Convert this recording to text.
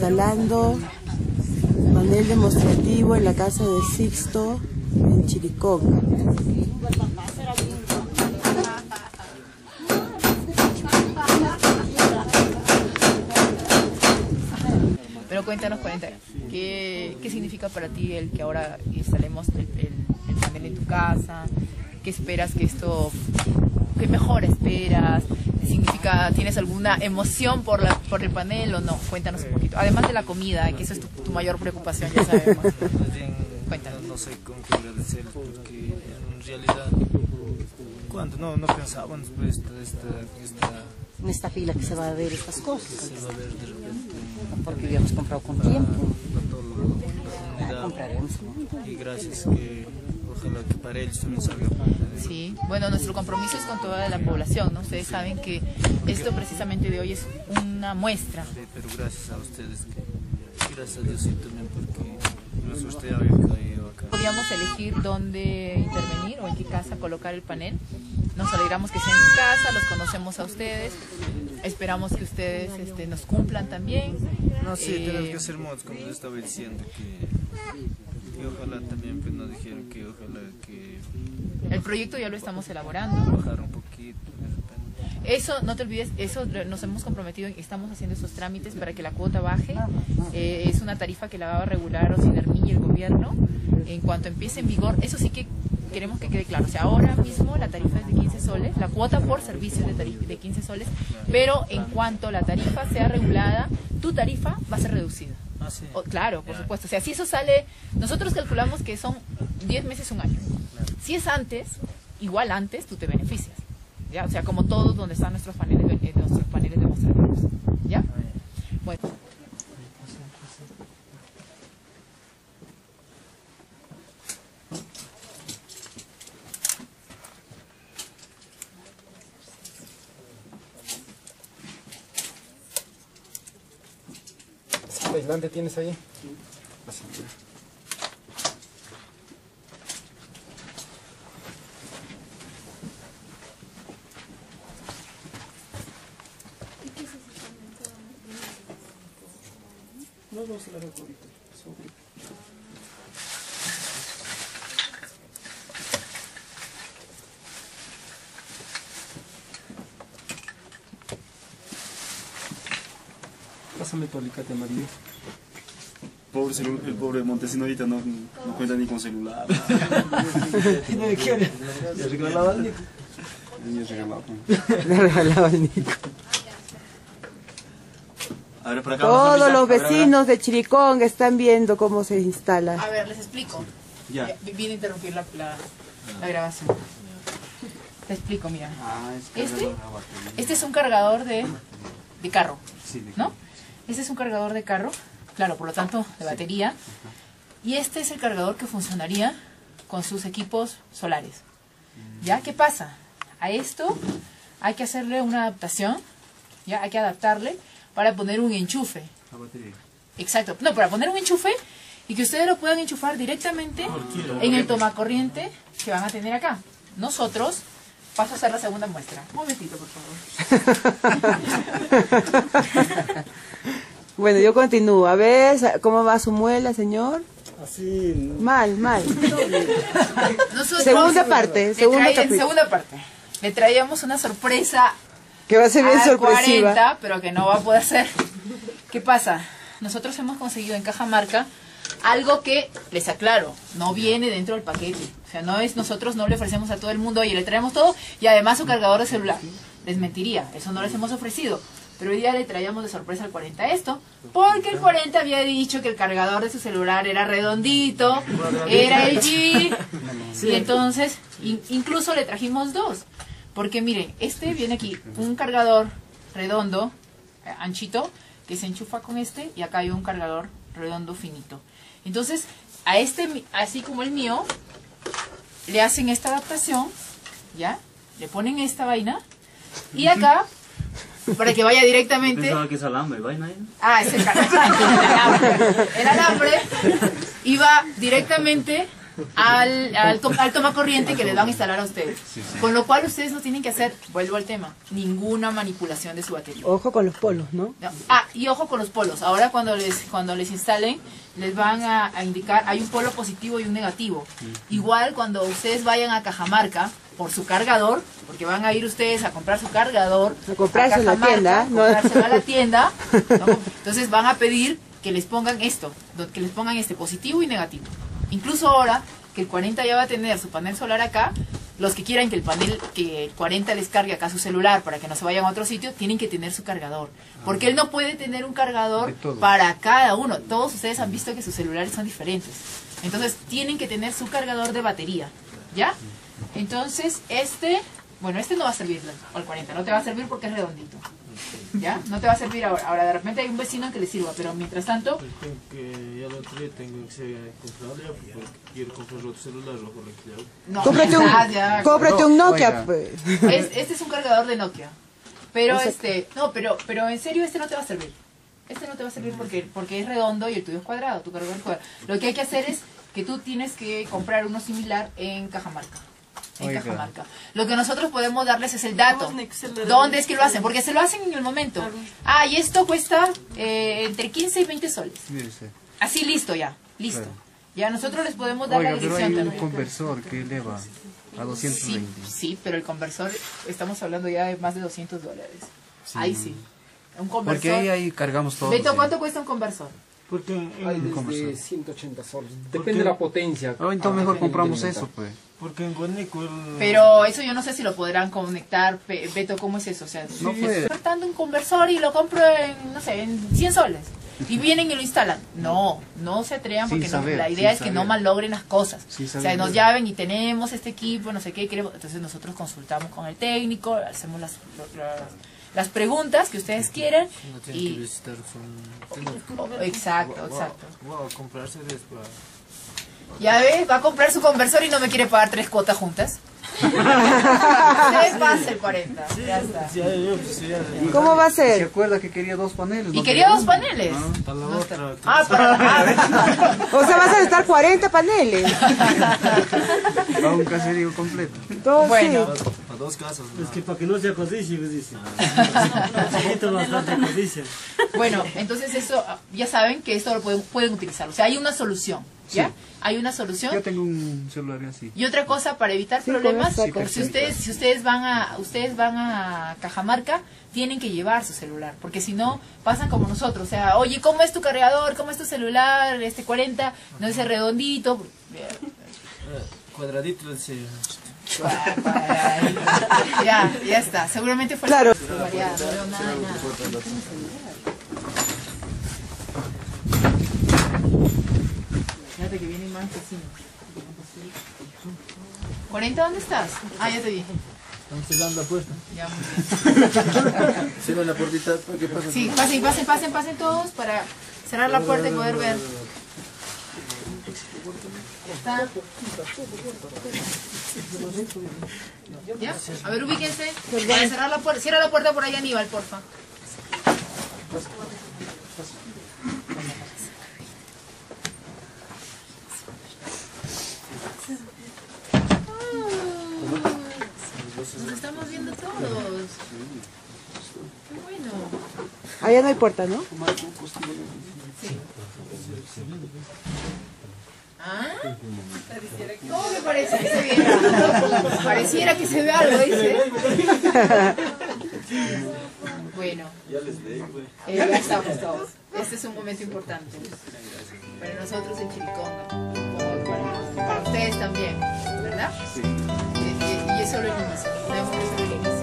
Instalando panel demostrativo en la casa de Sixto en Chiricón. Pero cuéntanos, cuéntanos, ¿qué, ¿qué significa para ti el que ahora instalemos el, el, panel en tu casa? ¿Qué esperas que esto, qué mejor esperas? ¿Significa, tienes alguna emoción por, la, por el panel o no? Cuéntanos un poquito. Además de la comida, que eso es tu, tu mayor preocupación, ya sabemos. Cuéntanos. No, sé cómo agradecer porque en realidad, cuando no, no pensábamos pues esta, esta, esta en esta fila que se va a ver estas cosas. Se va a ver de repente. Porque habíamos comprado con tiempo. Para, Compraremos. Y gracias que ojalá que para ellos también salga. Sí, bueno, nuestro compromiso es con toda la población, ¿no? Ustedes saben que esto precisamente de hoy es una muestra. Sí, pero gracias a ustedes, que, gracias a Dios también porque no usted había caído acá. Podríamos elegir dónde intervenir o en qué casa colocar el panel nos alegramos que estén en casa, los conocemos a ustedes, esperamos que ustedes este, nos cumplan también. No, sí, eh, tenemos que hacer mods, como yo estaba diciendo, que, ojalá también pues, nos dijeron que ojalá que... El proyecto ya lo estamos elaborando. Bajar un poquito. Eso, no te olvides, eso nos hemos comprometido y estamos haciendo esos trámites para que la cuota baje. Eh, es una tarifa que la va a regular Ocinermi y el gobierno. En cuanto empiece en vigor, eso sí que queremos que quede claro. O sea, ahora mismo la tarifa es de 15 soles, la cuota por servicio de, tarifa, de 15 soles, pero en cuanto la tarifa sea regulada, tu tarifa va a ser reducida. Ah, claro, por supuesto. O sea, si eso sale, nosotros calculamos que son 10 meses, un año. Si es antes, igual antes, tú te beneficias. ¿ya? O sea, como todos donde están nuestros paneles, eh, nuestros paneles demostrativos. ¿Ya? Bueno. Aislante tienes ahí? Así. No, no se la ahorita. Pásame tu alicate amarillo. Pobre el pobre Montesino ahorita no, no cuenta ni con celular. ¿Tiene quiere? Le regalaba al Nico. Le regalaba. Le regalaba al Nico. A ver, por acá Todos los vecinos de Chiricón están viendo cómo se instala. A ver, les explico. Ya. Eh, viene a interrumpir la, la, la grabación. Te explico, mira. Ah, este, este es un cargador de, de carro, ¿no? Este es un cargador de carro, claro, por lo tanto, de batería. Y este es el cargador que funcionaría con sus equipos solares. ¿Ya? ¿Qué pasa? A esto hay que hacerle una adaptación, ¿ya? Hay que adaptarle para poner un enchufe. La batería. Exacto. No, para poner un enchufe y que ustedes lo puedan enchufar directamente en el tomacorriente que van a tener acá. Nosotros paso a hacer la segunda muestra. Un momentito, por favor. Bueno, yo continúo. A ver, ¿cómo va su muela, señor? Así. Mal, mal. segunda parte, segunda, segunda parte. Le traíamos una sorpresa. Que va a ser bien sorpresiva. 40, pero que no va a poder ser. ¿Qué pasa? Nosotros hemos conseguido en Cajamarca algo que, les aclaro, no viene dentro del paquete. O sea, no es nosotros no le ofrecemos a todo el mundo, oye, le traemos todo y además su cargador de celular. Les mentiría, eso no les hemos ofrecido. Pero hoy día le traíamos de sorpresa al 40 esto, porque el 40 había dicho que el cargador de su celular era redondito, era el G, y entonces incluso le trajimos dos. Porque miren, este viene aquí, un cargador redondo, eh, anchito, que se enchufa con este, y acá hay un cargador redondo finito. Entonces, a este, así como el mío, le hacen esta adaptación, ¿ya? Le ponen esta vaina, y acá para que vaya directamente. Pensaba que es alambre, vaina Ah, es el, alambre. El alambre iba directamente al, al, to- al toma corriente que les van a instalar a ustedes. Con lo cual ustedes no tienen que hacer, vuelvo al tema, ninguna manipulación de su batería. Ojo con los polos, ¿no? No. Ah, y ojo con los polos. Ahora cuando les cuando les instalen, les van a, a indicar, hay un polo positivo y un negativo. Igual cuando ustedes vayan a Cajamarca por su cargador, porque van a ir ustedes a comprar su cargador. A comprarse en la tienda, ¿no? a la tienda. ¿no? Entonces van a pedir que les pongan esto, que les pongan este positivo y negativo. Incluso ahora que el 40 ya va a tener su panel solar acá, los que quieran que el panel, que el 40 les cargue acá su celular para que no se vayan a otro sitio, tienen que tener su cargador. Porque él no puede tener un cargador para cada uno. Todos ustedes han visto que sus celulares son diferentes. Entonces tienen que tener su cargador de batería. ¿Ya? Entonces este, bueno, este no va a servir al 40, no te va a servir porque es redondito. ¿Ya? No te va a servir ahora. Ahora de repente hay un vecino que le sirva, pero mientras tanto, Tengo que, ya el otro día tengo que ser comprarle porque quiero comprar otro celular, ojo lo que le hago. no. Cómprate un, ya. cómprate un Nokia, pues. Es- este es un cargador de Nokia. Pero este, no, pero, pero en serio este no te va a servir. Este no te va a servir porque, porque es redondo y el tuyo es cuadrado, tu cargador es cuadrado. Lo que hay que hacer es que tú tienes que comprar uno similar en Cajamarca. En Cajamarca. Lo que nosotros podemos darles es el dato. ¿Dónde es que lo hacen? Porque se lo hacen en el momento. Ah, y esto cuesta eh, entre 15 y 20 soles. Así listo ya, listo. Ya nosotros les podemos dar Oiga, la pero dirección hay un también. conversor que eleva a Sí, 220. sí, pero el conversor, estamos hablando ya de más de 200 dólares. Ahí sí. Un conversor. Porque ahí, ahí cargamos todo. Beto, sí. ¿cuánto cuesta un conversor? Porque Hay desde 180 soles. Depende de la potencia. Ah, entonces mejor compramos eso, pues. Porque en Guanico el... Pero eso yo no sé si lo podrán conectar. Beto, ¿cómo es eso? O sea, No estoy puede. cortando un conversor y lo compro en, no sé, en 100 soles. Y vienen y lo instalan. No, no se atrevan porque no- saber, la idea es que no saber. malogren las cosas. O sea, saber. nos llaven y tenemos este equipo, no sé qué queremos. Entonces nosotros consultamos con el técnico, hacemos las, las, las preguntas que ustedes quieran. No tienen que Y, visitar su teléfono. Oh, exacto, exacto. A comprarse después. Ya ves, va a comprar su conversor y no me quiere pagar tres cuotas juntas. Se pasa el 40, ya está. Sí, ya, yo, pues, ya, ¿Cómo va a ¿Se ser? acuerda que quería dos paneles? Y quería dos paneles. para la otra. Ah, para ah, O sea, vas a necesitar 40 paneles. Para un caserío completo. Entonces, Bueno. Para dos casas. ¿no? Es que para que no sea codicia, pues dice. Chiquito bastante codicia. Bueno, entonces eso, ya saben que esto lo pueden, pueden utilizar. O sea, hay una solución, ¿ya? Hay una solución. Yo tengo un celular así. Y otra cosa para evitar Sí, problemas, si ustedes si ustedes van a ustedes van a Cajamarca, tienen que llevar su celular, porque si no pasan como nosotros, o sea, oye, ¿cómo es tu cargador? ¿Cómo es tu celular? Este 40, no es redondito. Cuadradito, sí. Ya, ya está. Seguramente fue Claro. Que vienen más vecinos. 40, ¿dónde estás? Ah, ya te vi. Estamos cerrando la puerta. Ya, muy bien. Cierra la puertita, ¿qué pasa? Sí, pasen, pasen, pasen, pasen todos para cerrar la puerta y poder ver. Ya está. ¿Ya? A ver, ubíquense. Para cerrar la puerta. Cierra la puerta por ahí, Aníbal, porfa. Nos estamos viendo todos. Qué bueno. allá no hay puerta, ¿no? ¿Ah? ¿Cómo me parece que se viera? Pareciera que se ve algo, dice. Bueno, eh, ya estamos todos. Este es un momento importante para nosotros en Chiriconga, como para, para ustedes también, ¿verdad? Sí. Y, y- y es solo el inicio.